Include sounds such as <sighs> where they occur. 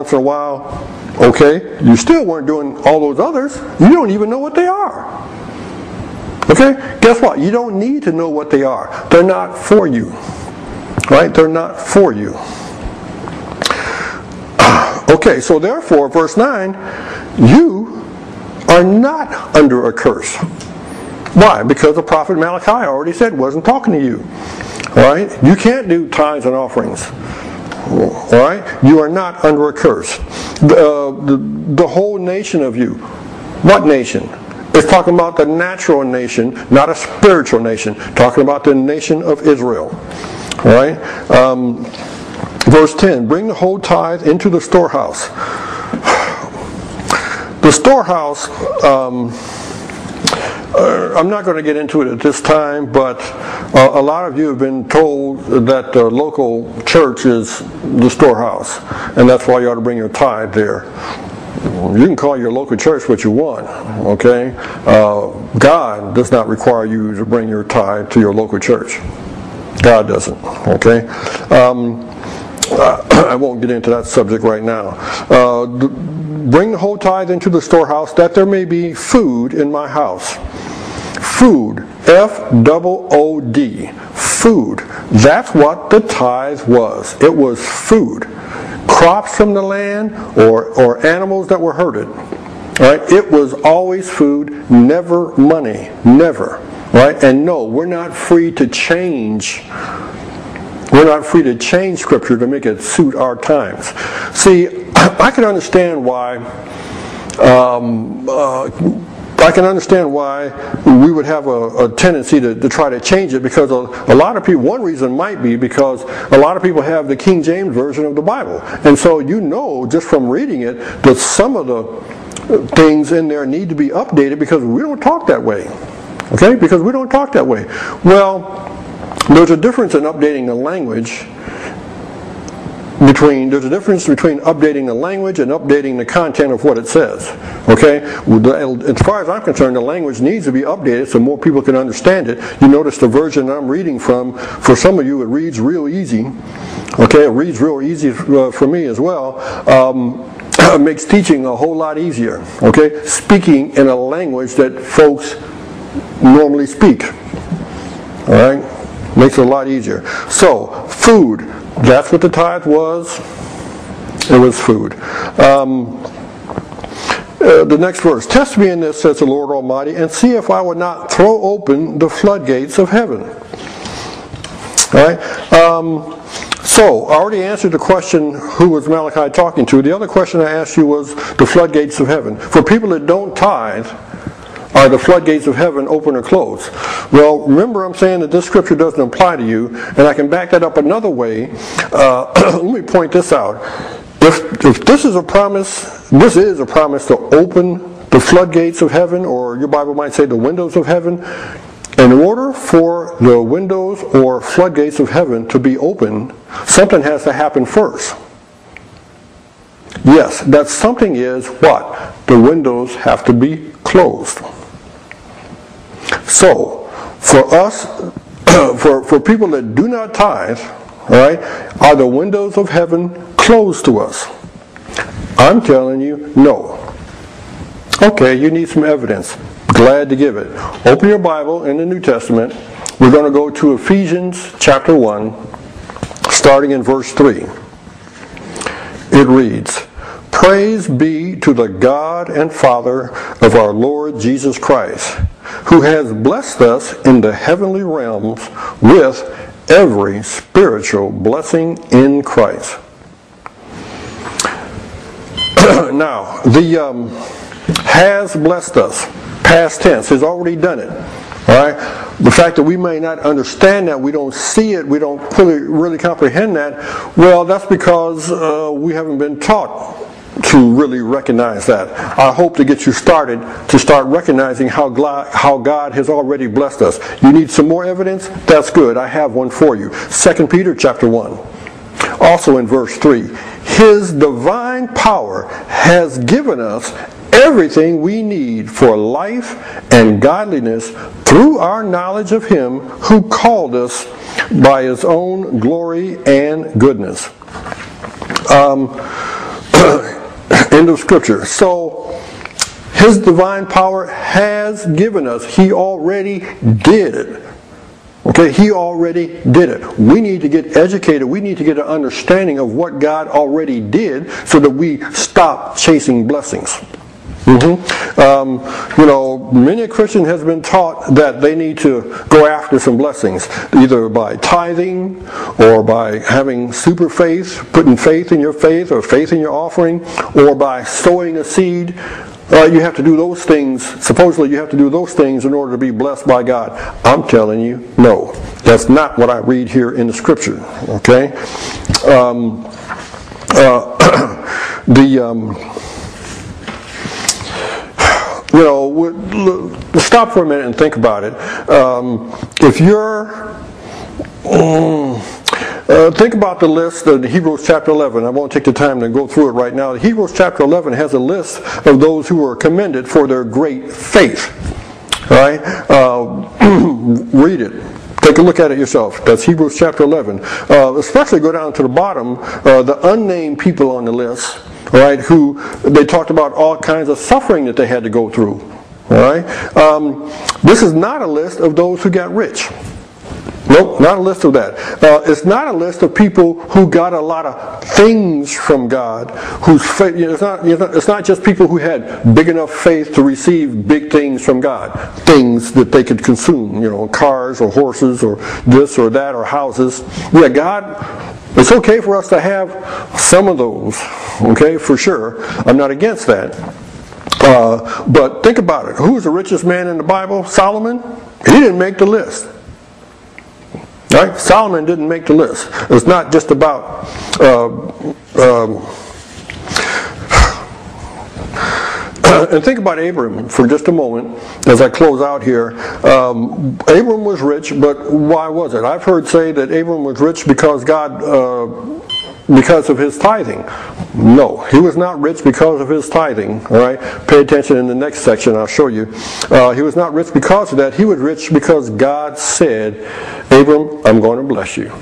in a while, okay, you still weren't doing all those others. You don't even know what they are. Okay? Guess what? You don't need to know what they are. They're not for you. Right? They're not for you. <sighs> Okay, so therefore, verse 9, you are not under a curse. Why? Because the prophet Malachi already said wasn't talking to you. Right? You can't do tithes and offerings. All right? You are not under a curse. The, uh, the, the whole nation of you. What nation? It's talking about the natural nation, not a spiritual nation. Talking about the nation of Israel. All right? Um, verse 10 Bring the whole tithe into the storehouse. <sighs> The storehouse. Um, uh, I'm not going to get into it at this time, but uh, a lot of you have been told that the local church is the storehouse, and that's why you ought to bring your tithe there. You can call your local church what you want, okay? Uh, God does not require you to bring your tithe to your local church. God doesn't, okay? Um, <coughs> I won't get into that subject right now. Uh, bring the whole tithe into the storehouse that there may be food in my house. Food. F double O D. Food. That's what the tithe was. It was food. Crops from the land or, or animals that were herded. Right? It was always food, never money. Never. Right? And no, we're not free to change we're not free to change Scripture to make it suit our times. See, <coughs> I can understand why. Um, uh, I can understand why we would have a, a tendency to, to, try to change it because a, a, lot of people, one reason might be because a lot of people have the King James Version of the Bible. And so you know just from reading it that some of the things in there need to be updated because we don't talk that way. Okay? Because we don't talk that way. Well, there's a difference in updating the language between there's a difference between updating the language and updating the content of what it says. Okay, as far as I'm concerned, the language needs to be updated so more people can understand it. You notice the version I'm reading from. For some of you, it reads real easy. Okay, it reads real easy uh, for me as well. Um, <clears throat> makes teaching a whole lot easier. Okay, speaking in a language that folks normally speak. All right, makes it a lot easier. So, food that's what the tithe was. It was food. Um, uh, the next verse Test me in this, says the Lord Almighty, and see if I would not throw open the floodgates of heaven. All right? Um, so, I already answered the question who was Malachi talking to. The other question I asked you was the floodgates of heaven. For people that don't tithe, are the floodgates of heaven open or closed? Well, remember I'm saying that this scripture doesn't apply to you, and I can back that up another way. Uh, <clears throat> let me point this out. If, if this is a promise, this is a promise to open the floodgates of heaven, or your Bible might say the windows of heaven. In order for the windows or floodgates of heaven to be open, something has to happen first. Yes, that something is what? The windows have to be closed. So, for us, <clears throat> for, for people that do not tithe, right, are the windows of heaven closed to us? I'm telling you, no. Okay, you need some evidence. Glad to give it. Open your Bible in the New Testament. We're going to go to Ephesians chapter 1, starting in verse 3. It reads, Praise be to the God and Father of our Lord Jesus Christ who has blessed us in the heavenly realms with every spiritual blessing in Christ. <clears throat> now, the um, has blessed us, past tense, has already done it. All right? The fact that we may not understand that, we don't see it, we don't really, really comprehend that, well, that's because uh, we haven't been taught to really recognize that. I hope to get you started to start recognizing how, how God has already blessed us. You need some more evidence? That's good. I have one for you. 2 Peter chapter 1. Also in verse 3. His divine power has given us everything we need for life and godliness through our knowledge of Him who called us by His own glory and goodness. Um, End of scripture. So, his divine power has given us. He already did it. Okay, he already did it. We need to get educated. We need to get an understanding of what God already did so that we stop chasing blessings. Mm-hmm. Um, you know, many a Christian has been taught that they need to go after some blessings, either by tithing or by having super faith, putting faith in your faith or faith in your offering, or by sowing a seed. Uh, you have to do those things. Supposedly, you have to do those things in order to be blessed by God. I'm telling you, no. That's not what I read here in the Scripture. Okay. Um, uh, <coughs> the um, you know, stop for a minute and think about it. Um, if you're, um, uh, think about the list of Hebrews chapter 11. I won't take the time to go through it right now. Hebrews chapter 11 has a list of those who were commended for their great faith. All right? Uh, <clears throat> read it. Take a look at it yourself. That's Hebrews chapter 11. Uh, especially go down to the bottom, uh, the unnamed people on the list right? Who they talked about all kinds of suffering that they had to go through. All right. Um, this is not a list of those who got rich. Nope, not a list of that. Uh, it's not a list of people who got a lot of things from God. Whose faith, you know, it's, not, it's not just people who had big enough faith to receive big things from God, things that they could consume. You know, cars or horses or this or that or houses. Yeah, God it's okay for us to have some of those, okay, for sure. I'm not against that. Uh, but think about it. Who's the richest man in the Bible? Solomon? He didn't make the list. Right? Solomon didn't make the list. It's not just about uh, um, and think about Abram for just a moment as I close out here. Um, Abram was rich, but why was it? I've heard say that Abram was rich because God, uh, because of his tithing. No, he was not rich because of his tithing. All right, pay attention in the next section. I'll show you. Uh, he was not rich because of that. He was rich because God said, "Abram, I'm going to bless you."